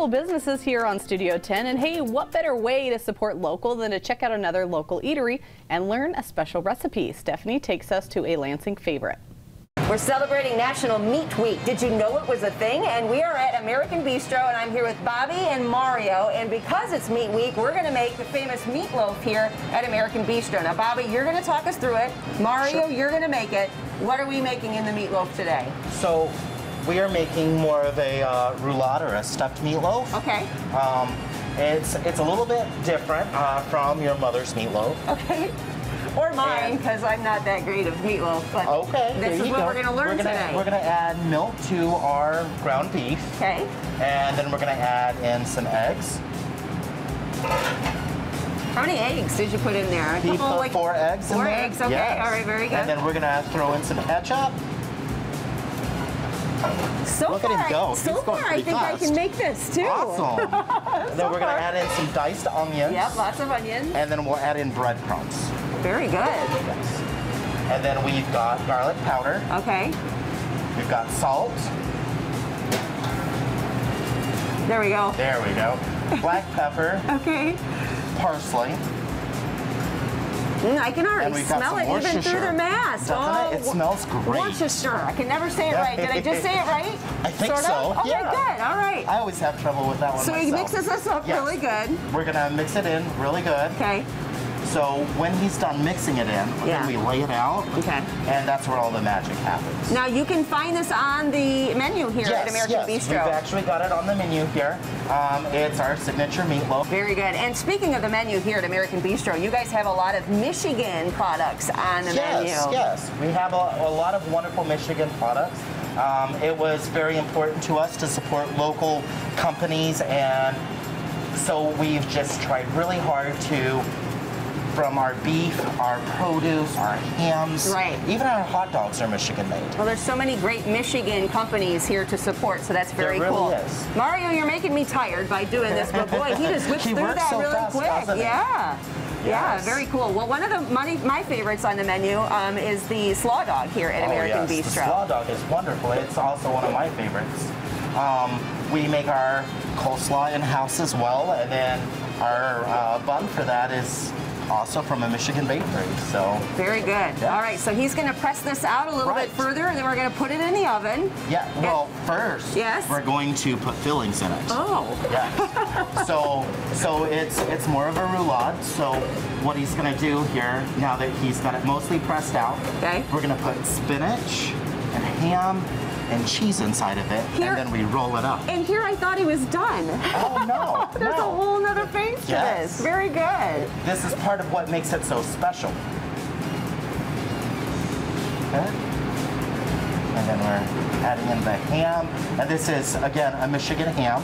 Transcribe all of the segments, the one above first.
local businesses here on Studio 10. And hey, what better way to support local than to check out another local eatery and learn a special recipe? Stephanie takes us to a Lansing favorite. We're celebrating National Meat Week. Did you know it was a thing? And we are at American Bistro, and I'm here with Bobby and Mario. And because it's Meat Week, we're going to make the famous meatloaf here at American Bistro. Now, Bobby, you're going to talk us through it. Mario, Sure. you're going to make it. What are we making in the meatloaf today? So we are making more of a uh, roulade or a stuffed meatloaf. Okay. Um, it's it's a little bit different uh, from your mother's meatloaf. Okay. Or mine, because I'm not that great of meatloaf. But Okay. this is what go. we're going to learn we're gonna, today. We're gonna add milk to our ground beef, Okay. and then we're gonna add in some eggs. How many eggs did you put in there? A couple, put like- four eggs in Four eggs. Okay. Yes. All right. Very good. And then we're gonna throw in some ketchup. So look at far, him go. So far, I think I can make this too. Awesome. and then we're gonna far. add in some diced onions. Yep. Lots of onions. And then we'll add in breadcrumbs. Very good. Yes. And then we've got garlic powder. Okay. We've got salt. There we go. There we go. Black pepper, Okay. parsley. Mm, I can already smell it even through the mask. Doesn't oh, it? It smells great. Worcestershire. I can never say it right. Did I just say it right? I think sort so, Of? Okay, yeah. good. All right. I always have trouble with that one so he mixes this up Yes. really good. We're gonna mix it in really good. Okay. So when he's done mixing it in, Yeah. then we lay it out. Okay. And that's where all the magic happens. Now you can find this on the menu here yes, at American yes. Bistro. We've actually got it on the menu here. Um, it's our signature meatloaf. Very good. And speaking of the menu here at American Bistro, you guys have a lot of Michigan products on the yes, menu. yes. Yes. We have a, a lot of wonderful Michigan products. Um, it was very important to us to support local companies, and so we've just tried really hard to, from our beef, our produce, our hams, Right. even our hot dogs are Michigan made. Well, there's so many great Michigan companies here to support, so that's very There really cool. is. Mario, you're making me tired by doing this, but boy, he just whips through that so really fast, quick. doesn't he? Yeah. Yeah, very cool. Well, one of the money, my favorites on the menu um, is the slaw dog here at American oh, yes. The slaw dog is wonderful. It's also one of my favorites. Um, we make our coleslaw in house as well, and then our uh, bun for that is also from a Michigan bakery. So Very good. Yeah. All right, so he's going to press this out a little Right. bit further, and then we're going to put it in the oven. yeah. Well, first Yes. we're going to put fillings in it. Oh. Yeah. so so it's it's more of a roulade. So what he's gonna do here, now that he's got it mostly pressed out, Okay. we're gonna put spinach and ham and cheese inside of it, Here- and then we roll it up. And here I thought he was done. Oh no! There's no. a whole nother phase to Yes. this. Very good. This is part of what makes it so special. Okay. And then we're adding in the ham, and this is again a Michigan ham.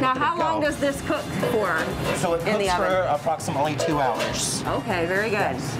Now, how go. long does this cook for? So it In the cooks for oven. approximately two hours. Okay, very good. Yes.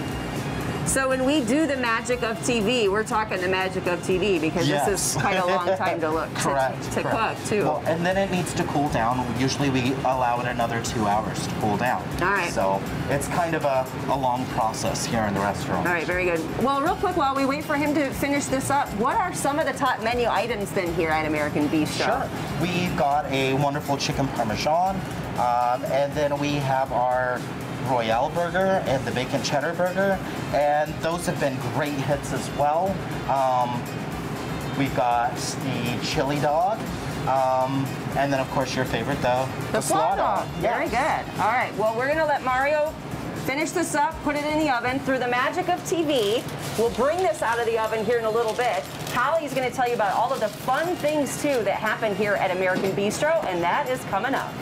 So when we do the magic of TV, we're talking the magic of TV because this is quite a long time to look to, correct. to correct. cook too. Well, and then it needs to cool down. Usually we allow it another two hours to cool down. All right. So it's kind of a, a long process here in the restaurant. All right, very good. Well, real quick, while we wait for him to finish this up, what are some of the top menu items then here at American Bistro? Sure. We've got a wonderful chicken parmesan, um, and then we have our Royale burger and the bacon cheddar burger, and those have been great hits as well. Um, we've got the chili dog, um, and then of course your favorite though, The slaw dog. Very good. All right. Well, we're going to let Mario finish this up, put it in the oven. Through the magic of TV, we'll bring this out of the oven here in a little bit. Holly's going to tell you about all of the fun things, too, that happen here at American Bistro, and that is coming up.